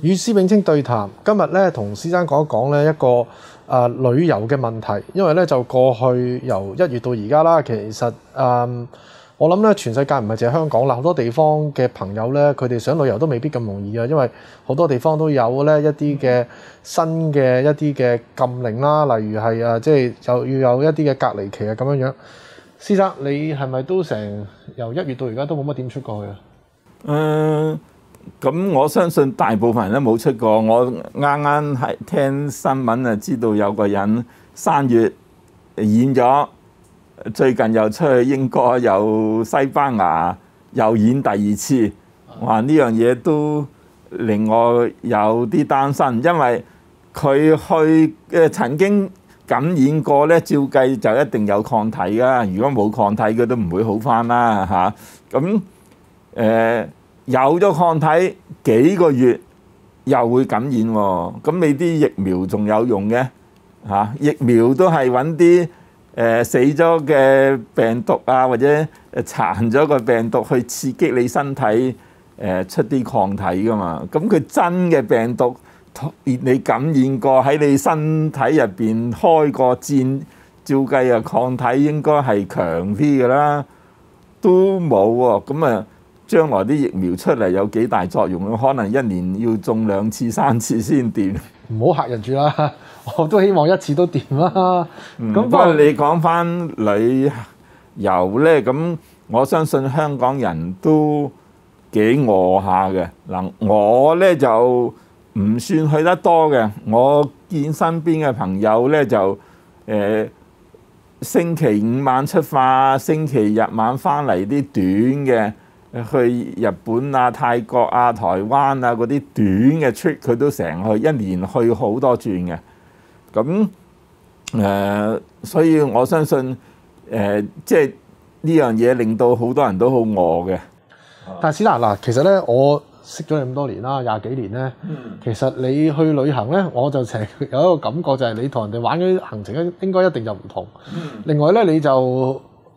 與施永青對談，今日咧同施生講一講咧一個誒、呃、旅遊嘅問題，因為咧就過去由一月到而家啦，其實誒、呃、我諗咧全世界唔係淨係香港啦，好多地方嘅朋友咧，佢哋想旅遊都未必咁容易啊，因為好多地方都有咧一啲嘅新嘅一啲嘅禁令啦，例如係啊即係就要有一啲嘅隔離期啊咁樣樣。施生，你係咪都成由一月到而家都冇乜點出過去啊？誒，咁我相信大部分人都冇出過。我啱啱係聽新聞啊，知道有個人三月染咗，最近又出去英國，又西班牙又染第二次。哇！呢樣嘢都令我有啲擔心，因為佢去曾經感染過咧，照計就一定有抗體㗎。如果冇抗體，佢都唔會好返啦嚇。咁、誒有咗抗體幾個月又會感染喎，咁你啲疫苗仲有用嘅嚇？疫苗都係揾啲誒死咗嘅病毒啊，或者誒殘咗個病毒去刺激你身體誒出啲抗體噶嘛。咁佢真嘅病毒，你感染過喺你身體入邊開過戰，照計啊抗體應該係強啲噶啦，都冇喎，咁啊〜將來啲疫苗出嚟有幾大作用？可能一年要中兩次、三次先掂。唔好嚇人住啦，我都希望一次都掂啦。不過你講翻旅遊咧，咁我相信香港人都幾餓下嘅。嗱，我咧就唔算去得多嘅。我見身邊嘅朋友咧就誒、呃、星期五晚出發，星期日晚翻嚟啲短嘅。去日本啊、泰國啊、台灣啊嗰啲短嘅 trip，佢都成去一年去好多轉嘅。咁誒、呃，所以我相信誒、呃，即係呢樣嘢令到好多人都好餓嘅。但係史達嗱，其實咧，我識咗你咁多年啦，廿幾年咧，其實你去旅行咧，我就成日有一個感覺，就係你同人哋玩嗰啲行程咧，應該一定就唔同。另外咧，你就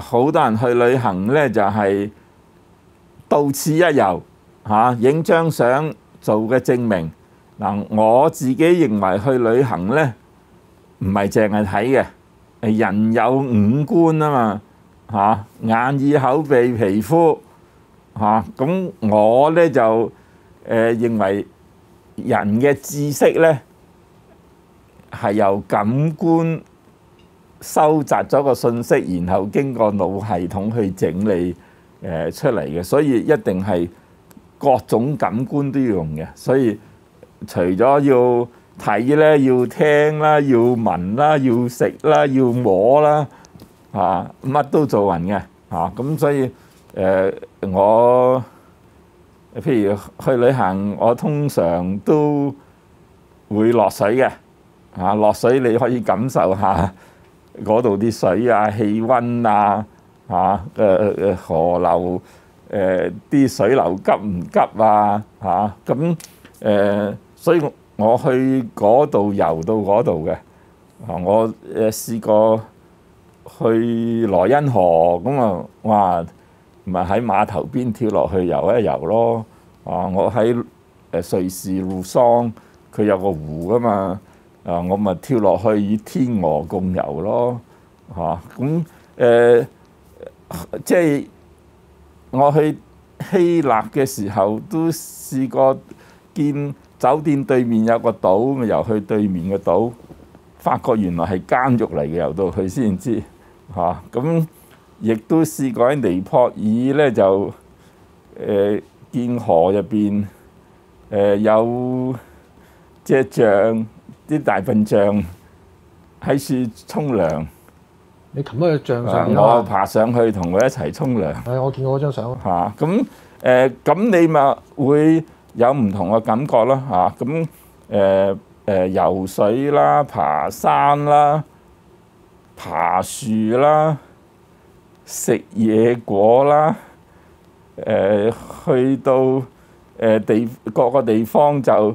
好多人去旅行咧，就係到此一遊嚇，影張相做嘅證明。嗱，我自己認為去旅行咧，唔係淨係睇嘅，人有五官啊嘛嚇，眼耳口鼻皮膚嚇。咁我咧就誒認為人嘅知識咧係由感官。收集咗個信息，然後經過腦系統去整理誒出嚟嘅，所以一定係各種感官都要用嘅。所以除咗要睇咧，要聽啦，要聞啦，要食啦，要摸啦，嚇乜都做勻嘅嚇。咁所以誒我譬如去旅行，我通常都會落水嘅嚇。落水你可以感受下。嗰度啲水啊、氣温啊、嚇誒誒河流誒啲、水流急唔急啊？嚇咁誒，所以我去嗰度遊到嗰度嘅，啊我誒試過去萊茵河咁啊，哇！咪喺碼頭邊跳落去遊一遊咯，啊我喺誒瑞士盧桑，佢有個湖噶嘛。啊！我咪跳落去與天鵝共遊咯，嚇咁誒，即係我去希臘嘅時候都試過見酒店對面有個島，咪遊去對面嘅島，發覺原來係監獄嚟嘅，遊到去先知嚇。咁亦都試過喺尼泊爾咧，就誒、呃、見河入邊誒有隻象。啲大笨象喺樹沖涼，你擒喺個象上，我爬上去同佢一齊沖涼。係，我見過嗰張相。嚇，咁誒，咁你咪會有唔同嘅感覺啦嚇。咁誒誒游水啦、爬山啦、爬樹啦、食野果啦，誒、去到誒、地各個地方就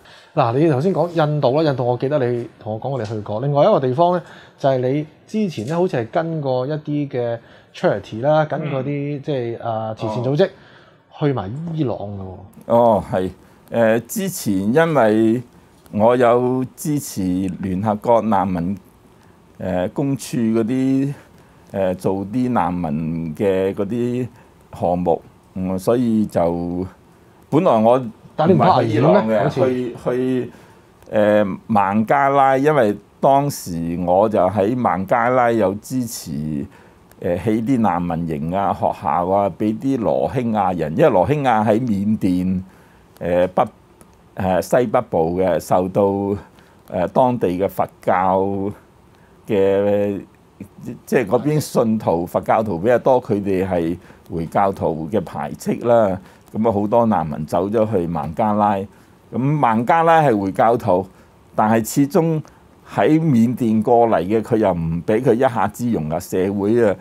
嗱，你頭先講印度啦，印度我記得你同我講過你去過。另外一個地方咧，就係、你之前咧好似係跟過一啲嘅 charity 啦，跟嗰啲即係啊慈善組織、去埋伊朗嘅喎。哦，係誒、呃之前因為我有支持聯合國難民誒、呃公署嗰啲誒做啲難民嘅嗰啲項目，嗯，所以就本來我但係你唔怕係去伊朗嘅，去去誒、呃孟加拉，因為當時我就喺孟加拉有支持誒起啲難民營啊、學校啊，俾啲羅興亞人，因為羅興亞喺緬甸誒、北誒、西北部嘅，受到誒、當地嘅佛教嘅即係嗰邊信徒佛教徒比較多，佢哋係回教徒嘅排斥啦。咁啊，好多難民走咗去孟加拉。咁孟加拉係回教徒，但係始終喺緬甸過嚟嘅，佢又唔俾佢一下子融入社會啊。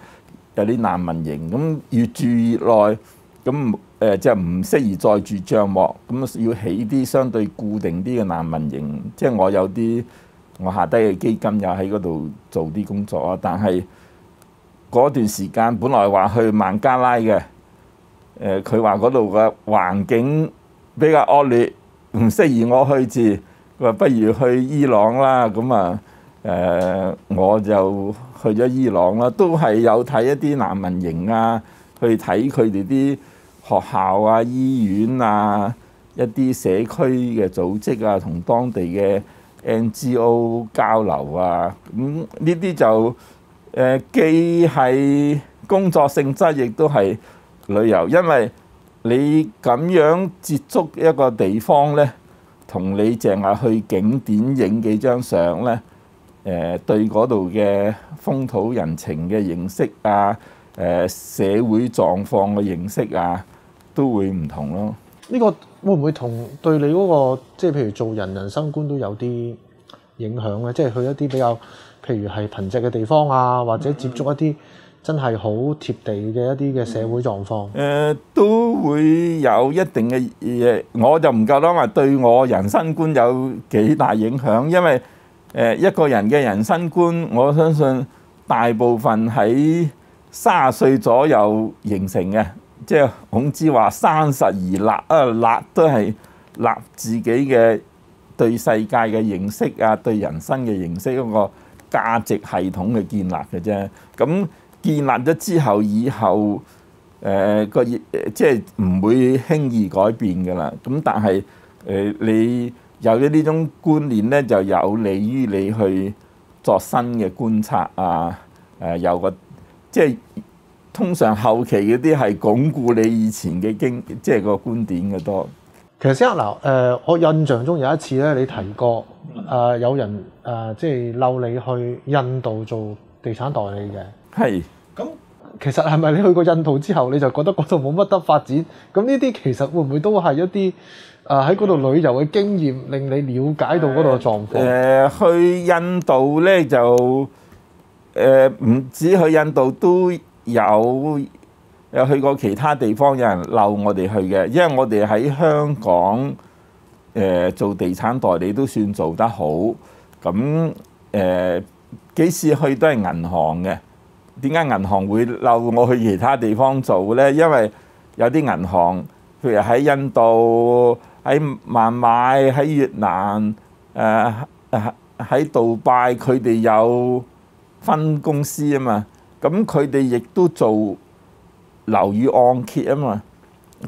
有啲難民營，咁越住越耐，咁誒即係唔適宜再住帳幕，咁要起啲相對固定啲嘅難民營。即係我有啲我下低嘅基金又喺嗰度做啲工作啊，但係嗰段時間本來話去孟加拉嘅，誒佢話嗰度嘅環境比較惡劣，唔適宜我去住，佢話不如去伊朗啦，咁啊誒我就去咗伊朗啦，都係有睇一啲難民營啊，去睇佢哋啲學校啊、醫院啊、一啲社區嘅組織啊，同當地嘅 NGO 交流啊，咁呢啲就誒、既係工作性質，亦都係旅遊，因為你咁樣接觸一個地方咧，同你淨係去景點影幾張相咧，誒、對嗰度嘅風土人情嘅認識啊，誒、社會狀況嘅認識啊，都會唔同咯。呢個會唔會同對你嗰、個即係譬如做人人生觀都有啲影響咧？即係去一啲比較譬如係貧瘠嘅地方啊，或者接觸一啲真係好貼地嘅一啲嘅社會狀況。誒、都會有一定嘅嘢，我就唔夠膽話對我人生觀有幾大影響，因為誒、一個人嘅人生觀，我相信大部分喺三十歲左右形成嘅，即係孔子話三十而立啊，立都係立自己嘅對世界嘅認識啊，對人生嘅認識嗰個價值系統嘅建立嘅啫。咁建立咗之後，以後誒個誒即係唔會輕易改變㗎啦。咁但係誒、你有咗呢種觀念咧，就有利於你去作新嘅觀察啊。誒、有個即係通常後期嗰啲係鞏固你以前嘅經，即係個觀點嘅多。其實先嗱，誒、我印象中有一次咧，你提過誒、有人誒、即係嬲你去印度做地產代理嘅。係咁其實係咪你去過印度之後，你就覺得嗰度冇乜得發展？咁呢啲其實會唔會都係一啲啊喺嗰度旅遊嘅經驗，令你了解到嗰度嘅狀況？誒、去印度咧就誒唔、止去印度都有有去過其他地方，有人漏我哋去嘅，因為我哋喺香港誒、做地產代理都算做得好，咁誒幾時去都係銀行嘅。點解銀行會嬲我去其他地方做咧？因為有啲銀行，譬如喺印度、喺孟買、喺越南、誒誒喺杜拜，佢哋有分公司啊嘛。咁佢哋亦都做樓宇按揭啊嘛。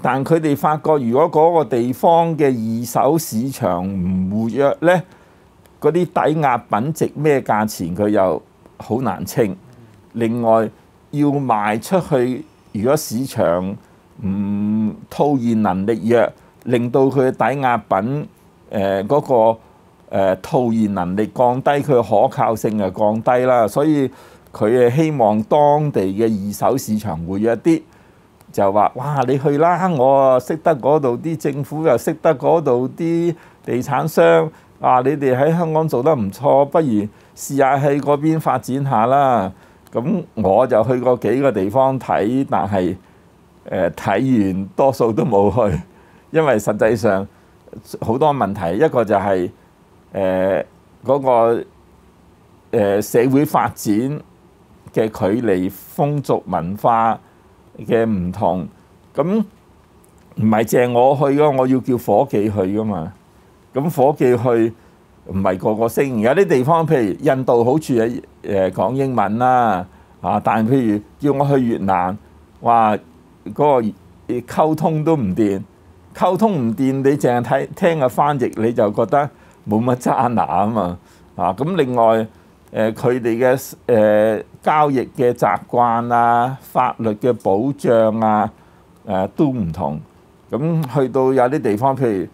但佢哋發覺，如果嗰個地方嘅二手市場唔活躍咧，嗰啲抵押品值咩價錢，佢又好難清。另外要賣出去，如果市場唔套現能力弱，令到佢抵押品誒嗰、個誒套現能力降低，佢可靠性就降低啦。所以佢誒希望當地嘅二手市場活躍啲，就話：哇！你去啦，我啊識得嗰度啲政府，又識得嗰度啲地產商。啊！你哋喺香港做得唔錯，不如試下喺嗰邊發展下啦。咁我就去過幾個地方睇，但係誒睇完多數都冇去，因為實際上好多問題。一個就係誒嗰個、呃、社會發展嘅距離、風俗文化嘅唔同。咁唔係淨係我去噶，我要叫伙計去㗎嘛。咁伙計去唔係個個識，有啲地方譬如印度好處係誒講英文啦，啊！但係譬如叫我去越南，哇，嗰個溝通都唔掂，溝通唔掂，你淨係睇聽個翻譯你就覺得冇乜渣拿啊嘛，啊！咁另外誒佢哋嘅誒交易嘅習慣啊、法律嘅保障啊誒都唔同，咁去到有啲地方譬如。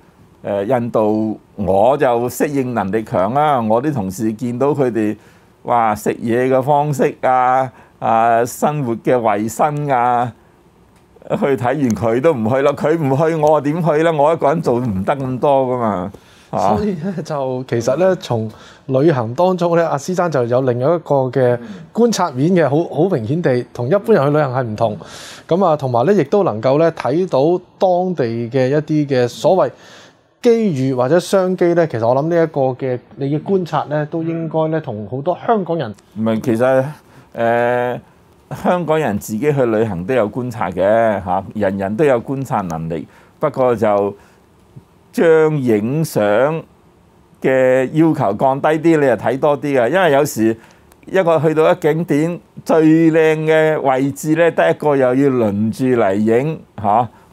誒印度我就適應能力強啦，我啲同事見到佢哋哇食嘢嘅方式啊啊生活嘅衞生啊，去睇完佢都唔去咯，佢唔去我點去咧？我一個人做唔得咁多噶嘛，所以咧就其實咧從旅行當中咧，阿施生就有另外一個嘅觀察面嘅，好好明顯地同一般人去旅行係唔同。咁啊，同埋咧亦都能夠咧睇到當地嘅一啲嘅所謂機遇或者商機咧，其實我諗呢一個嘅你嘅觀察咧，都應該咧同好多香港人唔係其實誒、香港人自己去旅行都有觀察嘅嚇，人人都有觀察能力，不過就將影相嘅要求降低啲，你就睇多啲嘅，因為有時一個去到一景點最靚嘅位置咧，得一個又要輪住嚟影嚇。